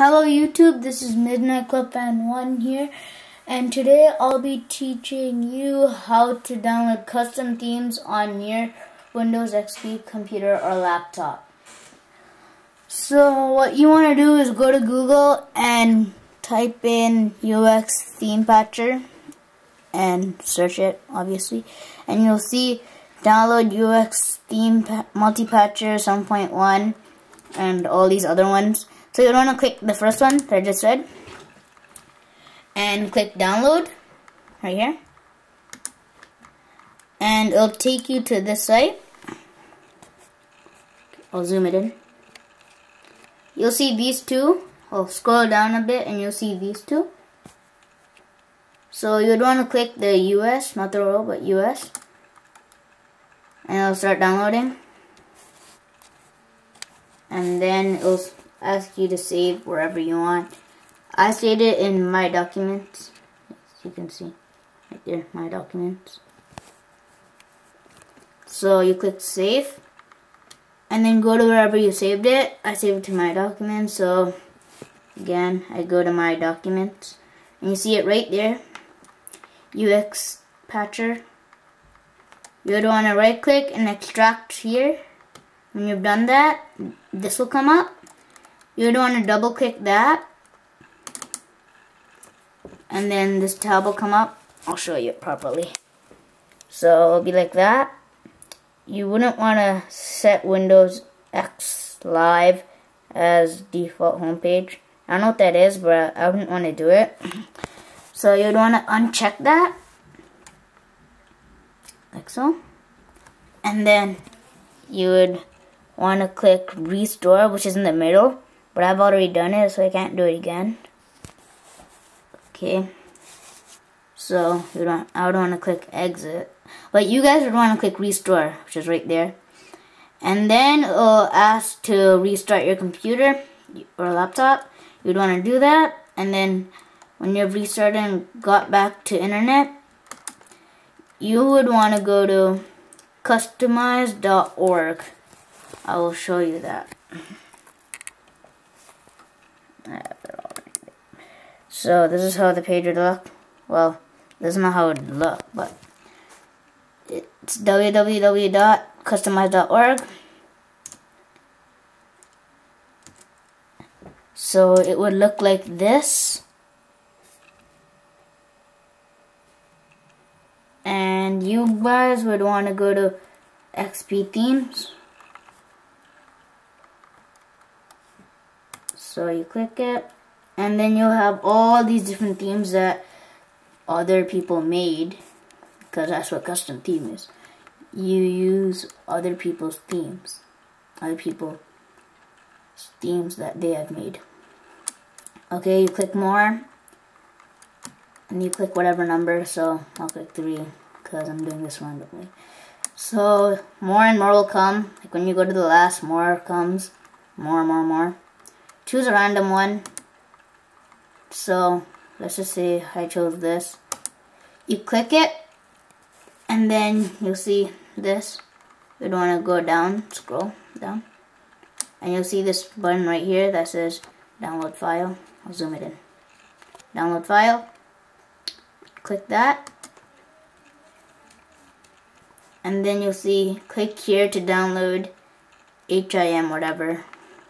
Hello YouTube, this is Midnight Club Fan 1 here and today I'll be teaching you how to download custom themes on your Windows XP computer or laptop. So what you want to do is go to Google and type in UX Theme Patcher and search it obviously and you'll see download UX Theme Multi-Patcher 7.1 and all these other ones. So you want to click the first one that I just said and click download right here and it'll take you to this site. I'll zoom it in. You'll see these two. I'll scroll down a bit and you'll see these two. So you'd want to click the US, not the row, but US. And it'll start downloading. And then it'll ask you to save wherever you want. I saved it in my documents. As you can see right there, my documents. So you click save and then go to wherever you saved it. I saved it to my documents. So again, I go to my documents and you see it right there. UX patcher. You would want to right click and extract here. When you've done that, this will come up. You would want to double click that. And then this tab will come up. I'll show you it properly. So it'll be like that. You wouldn't want to set Windows X Live as default homepage. I don't know what that is, but I wouldn't want to do it. So you'd want to uncheck that. Like so. And then you would want to click restore, which is in the middle. But I've already done it, so I can't do it again. Okay. So you don't I would want to click exit. But you guys would want to click restore, which is right there. And then it'll ask to restart your computer or laptop. You'd want to do that. And then when you've restarted and got back to internet, you would want to go to customize.org. I will show you that. So this is how the page would look. Well, this is not how it would look, but it's www.customize.org. So it would look like this. And you guys would want to go to XP themes. So you click it and then you'll have all these different themes that other people made because that's what custom theme is. You use other people's themes other people's themes that they have made. Okay you click more and you click whatever number so I'll click 3 because I'm doing this randomly. So more and more will come. Like when you go to the last more comes. More and more more choose a random one so let's just say I chose this. You click it and then you'll see this. You'd want to go down, scroll down, and you'll see this button right here that says download file. I'll zoom it in. Download file. Click that. And then you'll see click here to download HIM whatever.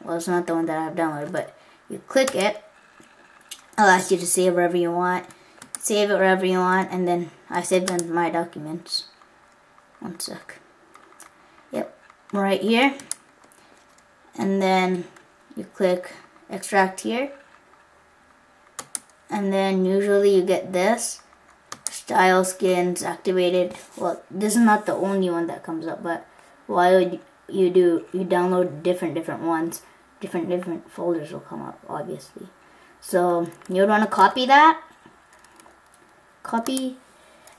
Well, it's not the one that I've downloaded, but you click it I'll ask you to save wherever you want. Save it wherever you want, and then I saved in my documents. One sec. Yep, right here. And then you click extract here. And then usually you get this. Style skins activated. Well, this is not the only one that comes up, but why would you do, you download different, different ones. Different, different folders will come up, obviously. So you would want to copy that. Copy.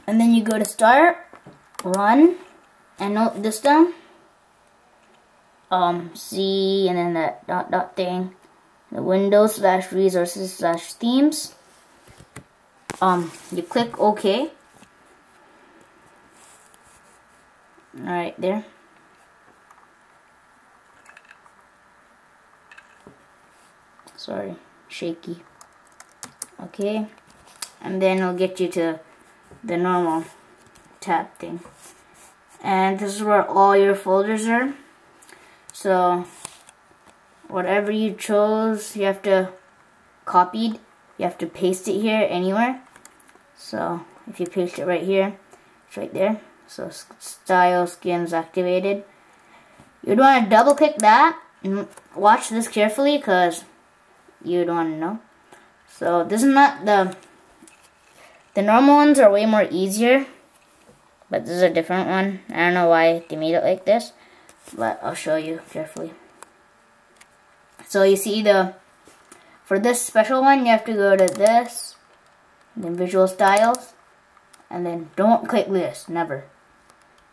And then you go to start, run, and note this down. Um, C, and then that dot dot thing. The Windows slash resources slash themes. Um, you click OK. Alright, there. Sorry. shaky. Okay, and then it'll get you to the normal tab thing. And this is where all your folders are. So whatever you chose, you have to copied, you have to paste it here anywhere. So if you paste it right here, it's right there. So style skins activated. You'd want to double click that watch this carefully because you want to know. So this is not the the normal ones are way more easier, but this is a different one. I don't know why they made it like this, but I'll show you carefully. So you see the for this special one, you have to go to this, then visual styles, and then don't click this, never.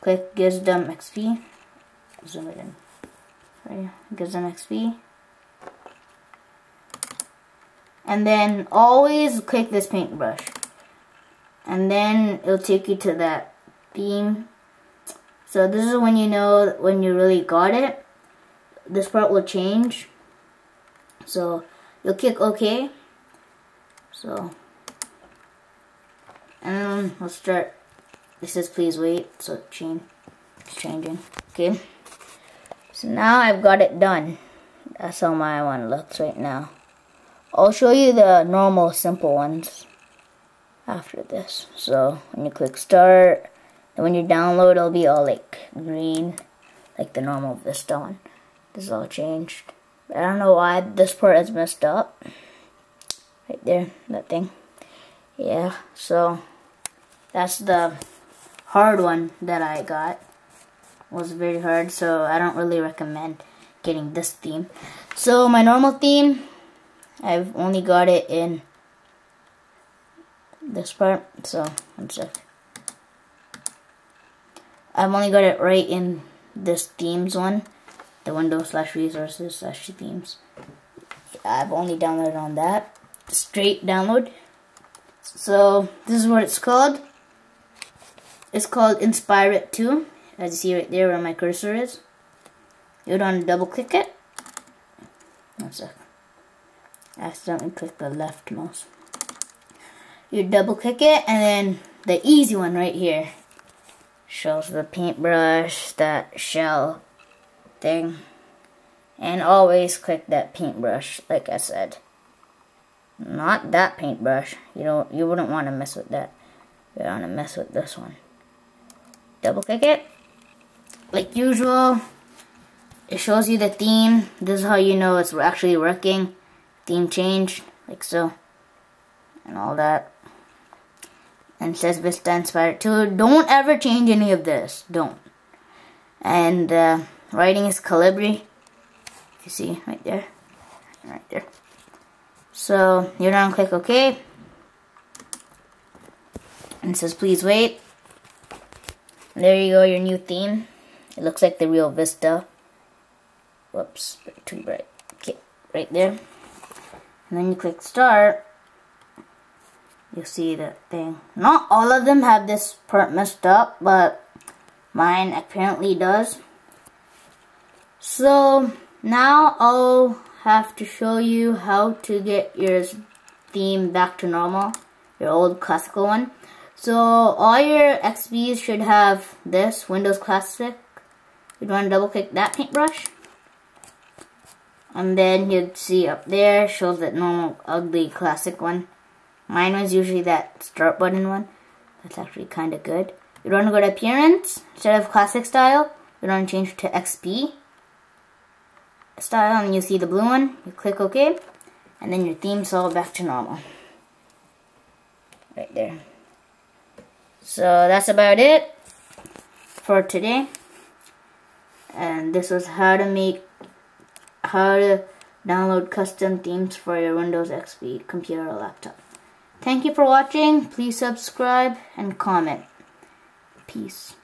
Click GizdomXP. Zoom it in. Right, GizdomXP. And then always click this paintbrush. And then it'll take you to that theme. So this is when you know when you really got it. This part will change. So you'll click OK. So and we'll start it says please wait, so change, it's changing. Okay. So now I've got it done. That's how my one looks right now. I'll show you the normal simple ones after this. So when you click start, when you download it'll be all like green, like the normal Vista one. This is all changed. I don't know why this part is messed up. Right there, that thing. Yeah, so that's the hard one that I got was very hard so I don't really recommend getting this theme so my normal theme I've only got it in this part so one sec I've only got it right in this themes one the windows slash resources slash themes I've only downloaded on that straight download so this is what it's called it's called Inspirat 2, as you see right there where my cursor is. You would want to double click it. One sec. Accidentally clicked the left mouse. You double click it and then the easy one right here shows the paintbrush, that shell thing. And always click that paintbrush, like I said. Not that paintbrush. You don't you wouldn't want to mess with that. You don't want to mess with this one double click it like usual it shows you the theme this is how you know it's actually working theme change like so and all that. And says Vista Inspirat 2 don't ever change any of this. Don't. And uh, writing is Calibri. You see right there. Right there. So you're gonna click OK. And says please wait. There you go, your new theme. It looks like the real Vista. Whoops, too bright. Okay, right there. And then you click start. You'll see that thing. Not all of them have this part messed up, but mine apparently does. So now I'll have to show you how to get your theme back to normal, your old classical one. So all your XPs should have this, Windows Classic. You'd want to double click that paintbrush. And then you'd see up there, shows that normal ugly classic one. Mine was usually that start button one. That's actually kind of good. You'd want to go to appearance, instead of classic style, you'd want to change to XP style and you see the blue one. You click OK. And then your theme's all back to normal. Right there. So that's about it for today. And this was how to make, how to download custom themes for your Windows XP computer or laptop. Thank you for watching. Please subscribe and comment. Peace.